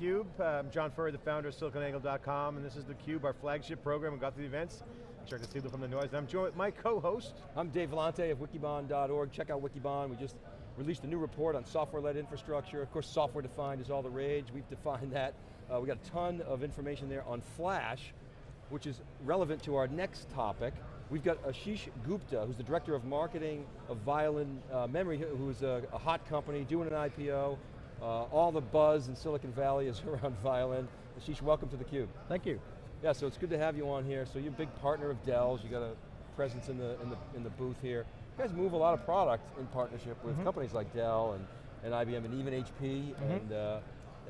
theCUBE, I'm John Furrier, the founder of SiliconANGLE.com, and this is theCUBE, our flagship program. We got to the events. The Steeler from the noise. And I'm joined with my co-host. I'm Dave Vellante of Wikibon.org. Check out Wikibon. We just released a new report on software-led infrastructure. Of course, software-defined is all the rage. We've defined that. Uh, we got a ton of information there on Flash, which is relevant to our next topic. We've got Ashish Gupta, who's the director of marketing of Violin uh, Memory, who's a, a hot company, doing an IPO, uh, all the buzz in Silicon Valley is around Violin. Ashish, welcome to theCUBE. Thank you. Yeah, so it's good to have you on here. So you're a big partner of Dell's, you got a presence in the, in the, in the booth here. You guys move a lot of product in partnership with mm -hmm. companies like Dell and, and IBM and even HP. Mm -hmm. and, uh,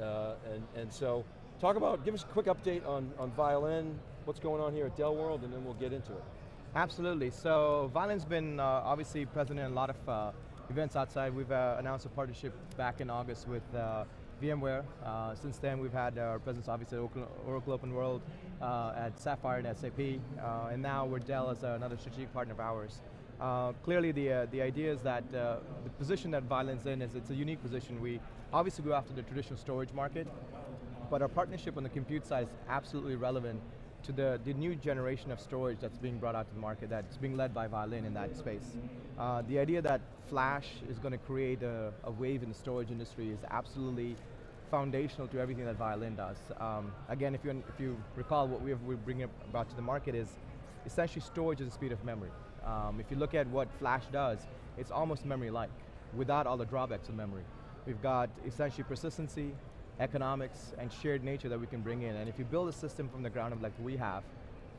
uh, and, and so, talk about, give us a quick update on, on Violin, what's going on here at Dell World, and then we'll get into it. Absolutely, so Violin's been uh, obviously present in a lot of uh, events outside. We've uh, announced a partnership back in August with uh, VMware. Uh, since then, we've had our presence obviously at Oracle Open World, uh, at Sapphire and SAP, uh, and now we're Dell as another strategic partner of ours. Uh, clearly, the the idea is that the position that Violin's in is it's a unique position. We obviously go after the traditional storage market, but our partnership on the compute side is absolutely relevant to the, the new generation of storage that's being brought out to the market that's being led by Violin in that space. Uh, the idea that Flash is going to create a, a, wave in the storage industry is absolutely foundational to everything that Violin does. Um, again, if you, if you recall what we we're bringing about to the market is essentially storage is the speed of memory. Um, if you look at what Flash does, it's almost memory-like, without all the drawbacks of memory. We've got essentially persistency, economics and shared nature that we can bring in. And if you build a system from the ground up like we have,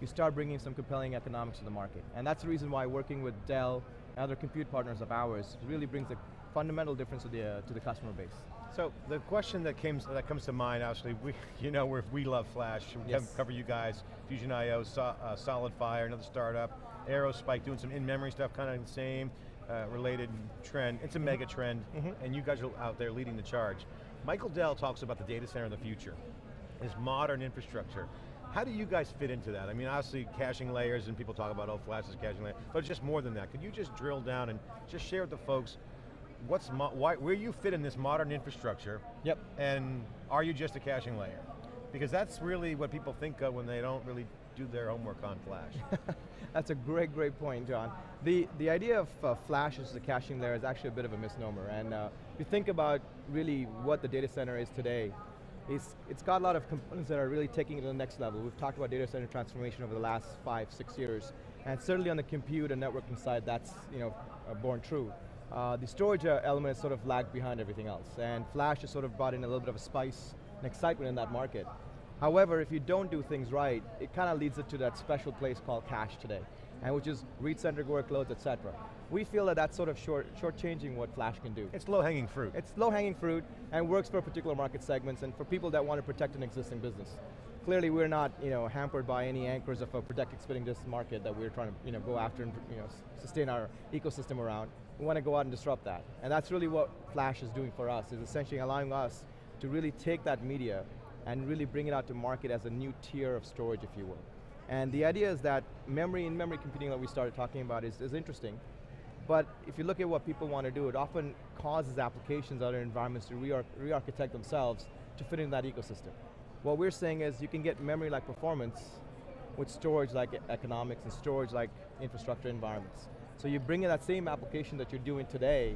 you start bringing some compelling economics to the market. And that's the reason why working with Dell and other compute partners of ours really brings a fundamental difference to the, uh, to the customer base. So the question that, came, that comes to mind, obviously, we, you know we we love Flash. We yes. cover you guys, Fusion.io, so, uh, SolidFire, another startup, Aerospike doing some in-memory stuff, kind of the same, uh, related trend. It's a mega trend, mm -hmm. and you guys are out there leading the charge. Michael Dell talks about the data center of the future, his modern infrastructure. How do you guys fit into that? I mean, obviously caching layers and people talk about, oh, Flash is caching layers, but it's just more than that. Could you just drill down and just share with the folks what's why, where you fit in this modern infrastructure, yep. and are you just a caching layer? Because that's really what people think of when they don't really do their homework on Flash. That's a great, great point, John. The, the idea of uh, Flash as a caching layer is actually a bit of a misnomer, and uh, if you think about really what the data center is today, it's, it's got a lot of components that are really taking it to the next level. We've talked about data center transformation over the last five, six years, and certainly on the compute and networking side, that's you know, uh, born true. Uh, the storage uh, element is sort of lagged behind everything else, and Flash has sort of brought in a little bit of a spice and excitement in that market. However, if you don't do things right, it kind of leads it to that special place called cache today, and which is read-centric workloads, et cetera. We feel that that's sort of short, short-changing what Flash can do. It's low-hanging fruit. It's low-hanging fruit, and works for particular market segments and for people that want to protect an existing business. Clearly we're not you know, hampered by any anchors of a protect expanding this market that we're trying to you know, go after and you know, sustain our ecosystem around. We want to go out and disrupt that. And that's really what Flash is doing for us, is essentially allowing us to really take that media and really bring it out to market as a new tier of storage, if you will. And the idea is that memory and memory computing that we started talking about is, is interesting, but if you look at what people want to do, it often causes applications, other environments to re-architect themselves to fit in that ecosystem. What we're saying is you can get memory-like performance with storage like economics and storage like infrastructure environments. So you bring in that same application that you're doing today,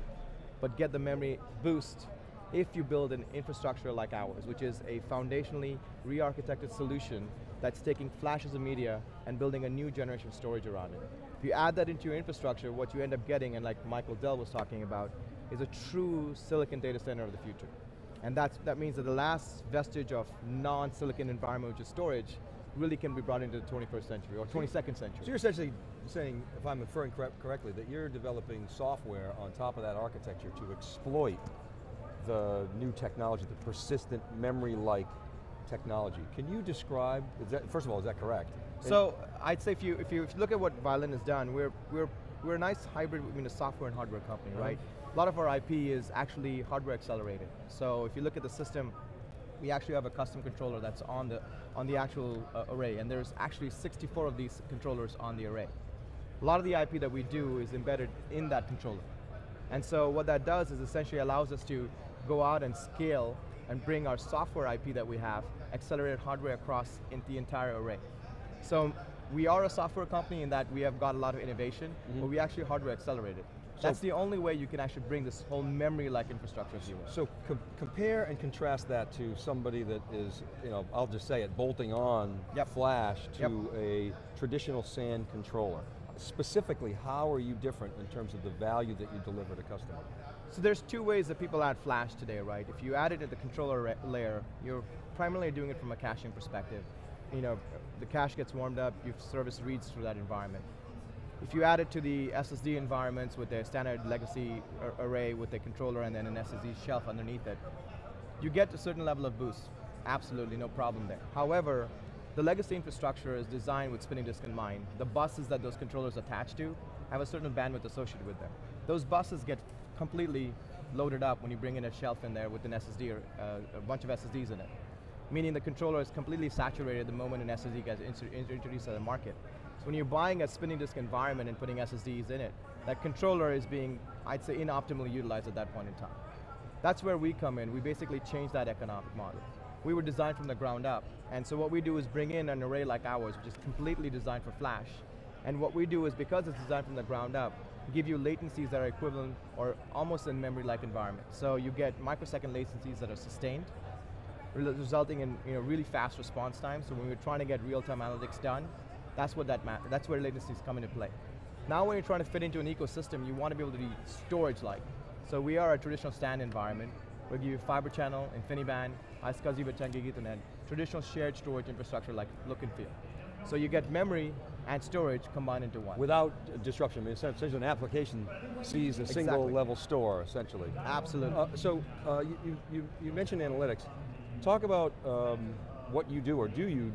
but get the memory boost if you build an infrastructure like ours, which is a foundationally re-architected solution that's taking flash as a media and building a new generation of storage around it. If you add that into your infrastructure, what you end up getting, and like Michael Dell was talking about, is a true silicon data center of the future. And that's, that means that the last vestige of non-silicon environment, which is storage, really can be brought into the 21st century, or 22nd century. So you're essentially saying, if I'm inferring correctly, that you're developing software on top of that architecture to exploit the new technology, the persistent memory-like technology. Can you describe, that, first of all, is that correct? So, I'd say if you, if you, if you look at what Violin has done, we're, we're, we're a nice hybrid between a software and hardware company, right? right? A lot of our IP is actually hardware accelerated. So if you look at the system, we actually have a custom controller that's on the, on the actual uh, array, and there's actually 64 of these controllers on the array. A lot of the IP that we do is embedded in that controller. And so what that does is essentially allows us to go out and scale and bring our software IP that we have, accelerated hardware across in the entire array. So we are a software company in that we have got a lot of innovation, mm -hmm. but we actually hardware accelerated. So That's the only way you can actually bring this whole memory-like infrastructure, to you. So com compare and contrast that to somebody that is, you know, I'll just say it, bolting on yep. flash to yep. a traditional SAN controller. Specifically, how are you different in terms of the value that you deliver to customers? So there's two ways that people add flash today, right? If you add it at the controller layer, you're primarily doing it from a caching perspective. You know, the cache gets warmed up, your service reads through that environment. If you add it to the SSD environments with a standard legacy array with a controller and then an SSD shelf underneath it, you get a certain level of boost. Absolutely, no problem there. However, the legacy infrastructure is designed with spinning disk in mind. The buses that those controllers attach to have a certain bandwidth associated with them. Those buses get completely loaded up when you bring in a shelf in there with an SSD or uh, a bunch of SSDs in it. Meaning the controller is completely saturated the moment an SSD gets introduced to the market. So when you're buying a spinning disk environment and putting SSDs in it, that controller is being, I'd say, inoptimally utilized at that point in time. That's where we come in. We basically change that economic model. We were designed from the ground up, and so what we do is bring in an array like ours, which is completely designed for flash, and what we do is, because it's designed from the ground up, give you latencies that are equivalent or almost in memory-like environment. So you get microsecond latencies that are sustained, resulting in you know, really fast response time. So when we're trying to get real-time analytics done, that's what that matters. That's where latencies come into play. Now when you're trying to fit into an ecosystem, you want to be able to be storage-like. So we are a traditional SAN environment. We'll give you fiber channel, InfiniBand, iSCSI with 10 gig Ethernet, traditional shared storage infrastructure like look and feel. So you get memory and storage combined into one. Without disruption, I mean, essentially an application sees a single exactly. level store, essentially. Absolutely. Uh, so uh, you, you, you mentioned analytics. Talk about um, what you do, or do you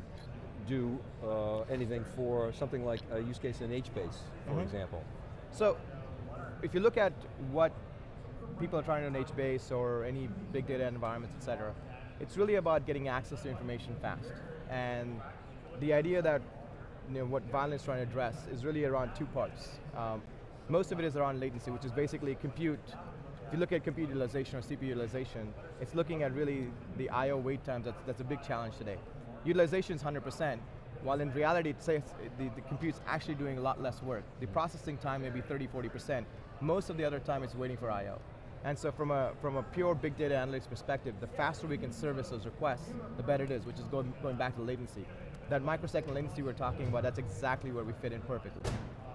do uh, anything for something like a use case in HBase, for mm -hmm. example? So, if you look at what people are trying to do in HBase or any big data environments, et cetera, it's really about getting access to information fast. And the idea that you know, what Violin is trying to address is really around two parts. Um, most of it is around latency, which is basically compute. If you look at compute utilization or CPU utilization, it's looking at really the I.O. wait times, that's, that's a big challenge today. Utilization is 100%, while in reality it says the, the compute's actually doing a lot less work. The processing time may be 30, 40%. Most of the other time it's waiting for I.O. And so from a, from a pure big data analytics perspective, the faster we can service those requests, the better it is, which is going, going back to latency that microsecond latency we're talking about, that's exactly where we fit in perfectly.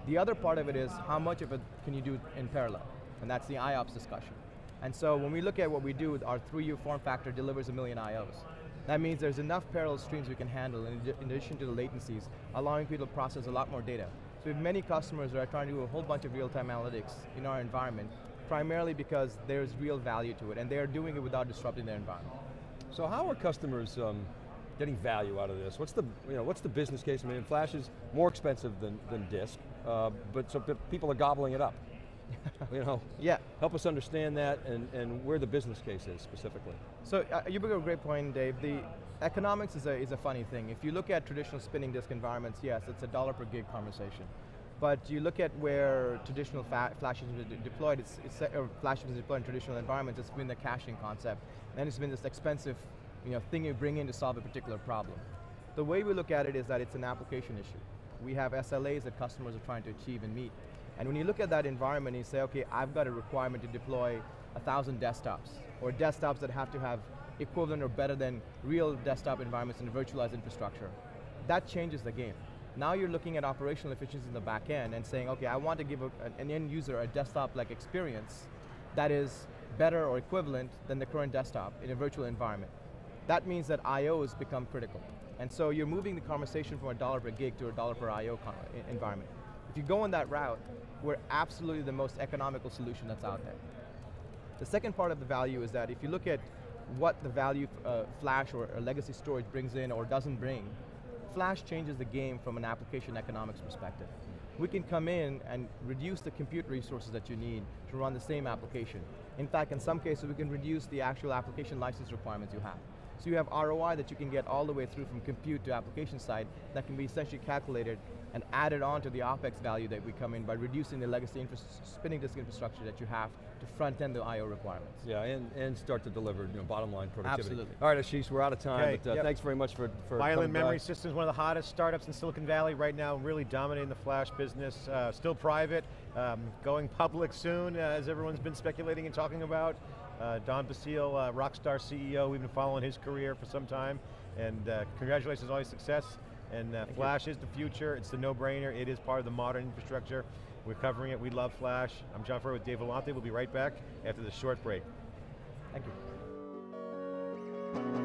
The other part of it is how much of it can you do in parallel? And that's the IOPS discussion. And so when we look at what we do, our 3U form factor delivers a million IOs. That means there's enough parallel streams we can handle in, addition to the latencies, allowing people to process a lot more data. So we have many customers that are trying to do a whole bunch of real-time analytics in our environment, primarily because there's real value to it, and they're doing it without disrupting their environment. So how are customers um, getting value out of this? What's the, you know, what's the business case? I mean, flash is more expensive than, than disk, uh, but so people are gobbling it up. you know, yeah. help us understand that and, and where the business case is specifically. So uh, you bring up a great point, Dave. The economics is a, is a funny thing. If you look at traditional spinning disk environments, yes, it's a dollar per gig conversation. But you look at where traditional flash has been deployed, it's, it's, or flash has been deployed in traditional environments, it's been the caching concept. And it's been this expensive you know, thing you bring in to solve a particular problem. The way we look at it is that it's an application issue. We have SLAs that customers are trying to achieve and meet. And when you look at that environment and you say, okay, I've got a requirement to deploy a thousand desktops, or desktops that have to have equivalent or better than real desktop environments in virtualized infrastructure, that changes the game. Now you're looking at operational efficiency in the back end and saying, okay, I want to give a, an end user a desktop-like experience that is better or equivalent than the current desktop in a virtual environment that means that IOs become critical. And so you're moving the conversation from a dollar per gig to a dollar per IO environment. If you go on that route, we're absolutely the most economical solution that's out there. The second part of the value is that if you look at what the value uh, flash or, or legacy storage brings in or doesn't bring, flash changes the game from an application economics perspective. We can come in and reduce the compute resources that you need to run the same application. In fact, in some cases, we can reduce the actual application license requirements you have. So you have ROI that you can get all the way through from compute to application side that can be essentially calculated and added on to the OpEx value that we come in by reducing the legacy spinning disk infrastructure that you have to to front end the I/O requirements. Yeah, and, and start to deliver you know, bottom line productivity. Absolutely. All right, Ashish, we're out of time, Okay, but uh, yep. thanks very much for, for Violin coming by. Memory Systems, one of the hottest startups in Silicon Valley right now, really dominating the flash business. Uh, still private, um, going public soon, uh, as everyone's been speculating and talking about. Uh, Don Basile, uh, Rockstar CEO, we've been following his career for some time, and uh, congratulations on all your success. And uh, Flash is the future, it's the no-brainer, it is part of the modern infrastructure. We're covering it, we love Flash. I'm John Furrier with Dave Vellante, we'll be right back after this short break. Thank you.